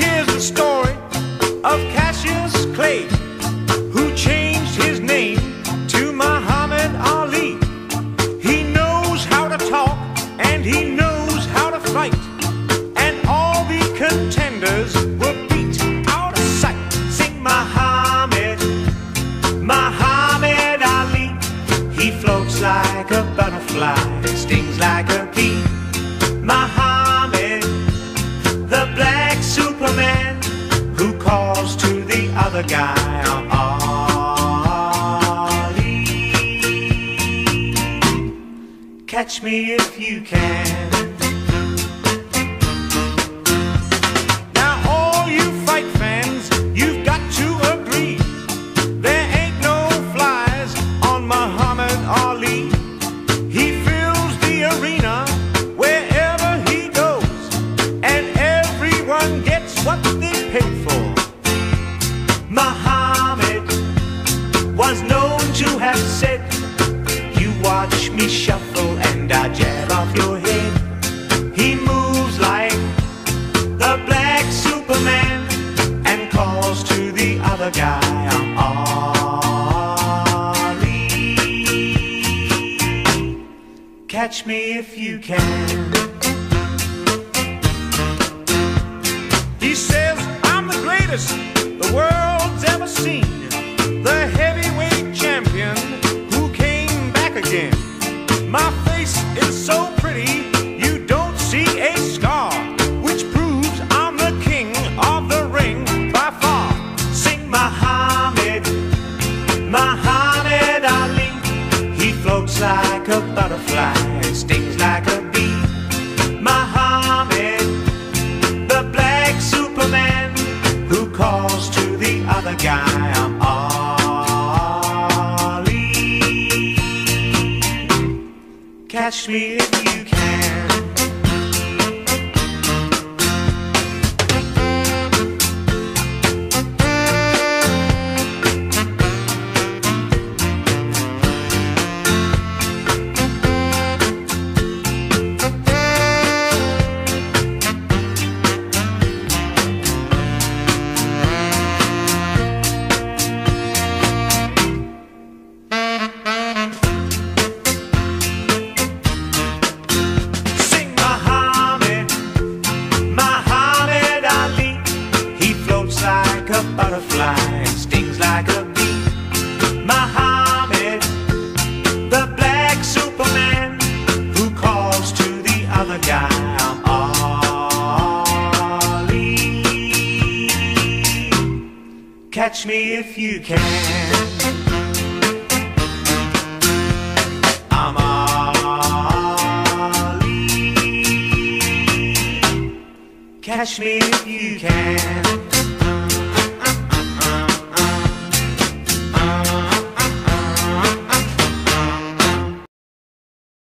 here's the story of Cassius Clay, who changed his name to Muhammad Ali. He knows how to talk and he knows how to fight, and all the contenders were beat out of sight. Sing Muhammad, Muhammad Ali. He floats like a butterfly, stings like a bee. the guy I'm Ali. Catch me if you can. guy I'm Ali. Catch me if you can. He says I'm the greatest. Kashmir. butterfly and stings like a bee. Muhammad, the black Superman, who calls to the other guy, I'm Ali. Catch me if you can. I'm Ali. Catch me if you can.